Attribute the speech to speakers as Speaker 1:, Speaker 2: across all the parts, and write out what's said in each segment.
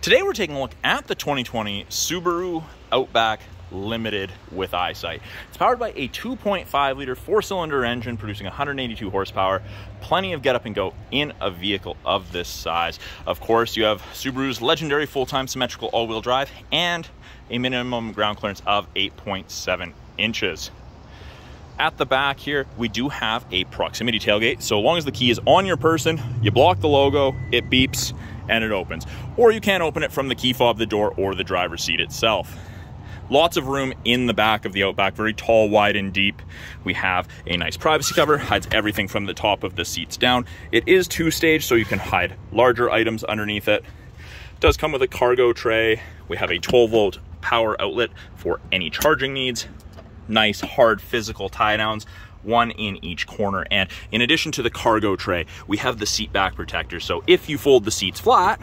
Speaker 1: Today we're taking a look at the 2020 Subaru Outback Limited with eyesight. It's powered by a 2.5 liter four cylinder engine producing 182 horsepower. Plenty of get up and go in a vehicle of this size. Of course, you have Subaru's legendary full-time symmetrical all-wheel drive and a minimum ground clearance of 8.7 inches. At the back here, we do have a proximity tailgate. So long as the key is on your person, you block the logo, it beeps, and it opens. Or you can open it from the key fob, the door, or the driver's seat itself. Lots of room in the back of the Outback, very tall, wide, and deep. We have a nice privacy cover, hides everything from the top of the seats down. It is two-stage, so you can hide larger items underneath it. it. Does come with a cargo tray. We have a 12 volt power outlet for any charging needs nice hard physical tie downs one in each corner. And in addition to the cargo tray, we have the seat back protector. So if you fold the seats flat,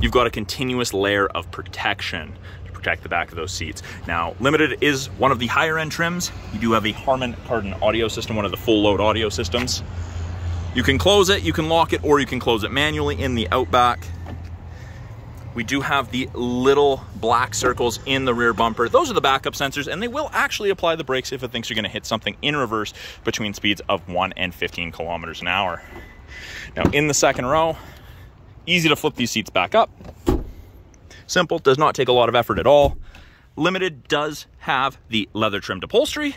Speaker 1: you've got a continuous layer of protection to protect the back of those seats. Now, Limited is one of the higher end trims. You do have a Harman Kardon audio system, one of the full load audio systems. You can close it, you can lock it, or you can close it manually in the Outback. We do have the little black circles in the rear bumper. Those are the backup sensors and they will actually apply the brakes if it thinks you're gonna hit something in reverse between speeds of one and 15 kilometers an hour. Now in the second row, easy to flip these seats back up. Simple, does not take a lot of effort at all. Limited does have the leather trimmed upholstery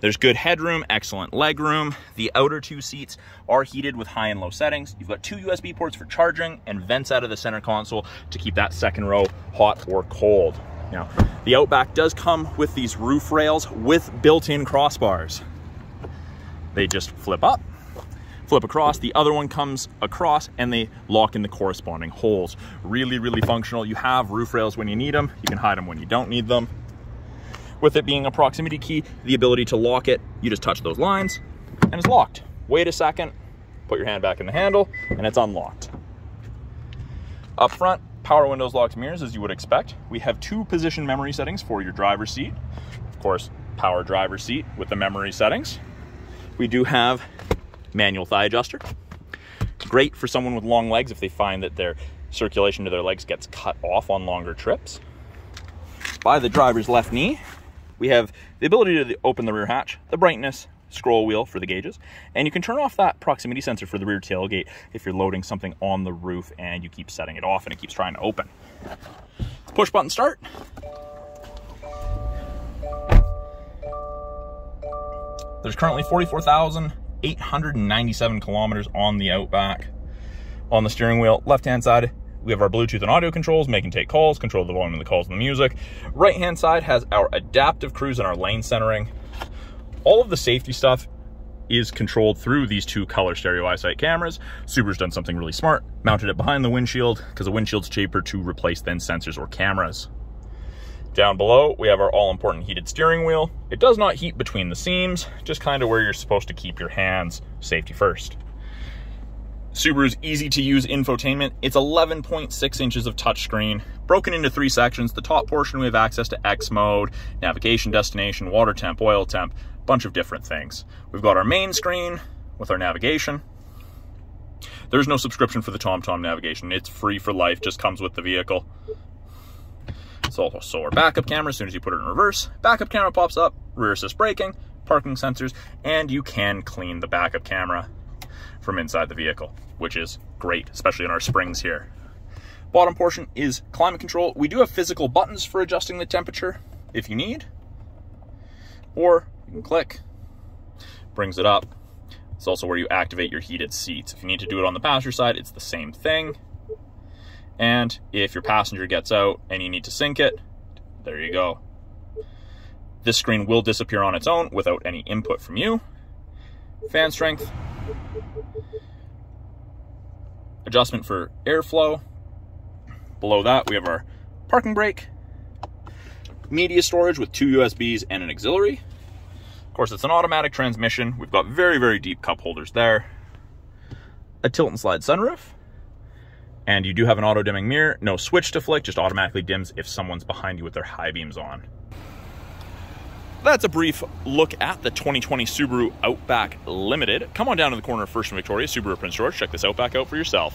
Speaker 1: there's good headroom, excellent leg room. The outer two seats are heated with high and low settings. You've got two USB ports for charging and vents out of the center console to keep that second row hot or cold. Now, the Outback does come with these roof rails with built-in crossbars. They just flip up, flip across. The other one comes across and they lock in the corresponding holes. Really, really functional. You have roof rails when you need them. You can hide them when you don't need them. With it being a proximity key, the ability to lock it, you just touch those lines and it's locked. Wait a second, put your hand back in the handle and it's unlocked. Up front, power windows, locks, mirrors, as you would expect. We have two position memory settings for your driver's seat. Of course, power driver seat with the memory settings. We do have manual thigh adjuster. Great for someone with long legs if they find that their circulation to their legs gets cut off on longer trips. By the driver's left knee, we have the ability to open the rear hatch, the brightness, scroll wheel for the gauges, and you can turn off that proximity sensor for the rear tailgate if you're loading something on the roof and you keep setting it off and it keeps trying to open. Push button start. There's currently 44,897 kilometers on the Outback. On the steering wheel, left-hand side, we have our Bluetooth and audio controls, make and take calls, control the volume of the calls and the music. Right hand side has our adaptive cruise and our lane centering. All of the safety stuff is controlled through these two color stereo eyesight cameras. Subaru's done something really smart, mounted it behind the windshield because the windshield's cheaper to replace than sensors or cameras. Down below, we have our all-important heated steering wheel. It does not heat between the seams, just kind of where you're supposed to keep your hands safety first. Subaru's easy to use infotainment. It's 11.6 inches of touchscreen, broken into three sections. The top portion, we have access to X mode, navigation, destination, water temp, oil temp, bunch of different things. We've got our main screen with our navigation. There's no subscription for the TomTom navigation. It's free for life, just comes with the vehicle. It's also our backup camera as soon as you put it in reverse. Backup camera pops up, rear assist braking, parking sensors, and you can clean the backup camera from inside the vehicle, which is great, especially in our springs here. Bottom portion is climate control. We do have physical buttons for adjusting the temperature if you need, or you can click, brings it up. It's also where you activate your heated seats. If you need to do it on the passenger side, it's the same thing. And if your passenger gets out and you need to sync it, there you go. This screen will disappear on its own without any input from you. Fan strength, adjustment for airflow. Below that, we have our parking brake, media storage with two USBs and an auxiliary. Of course, it's an automatic transmission. We've got very, very deep cup holders there. A tilt and slide sunroof. And you do have an auto dimming mirror. No switch to flick, just automatically dims if someone's behind you with their high beams on that's a brief look at the 2020 Subaru Outback Limited. Come on down to the corner of First and Victoria, Subaru Prince George. Check this Outback out for yourself.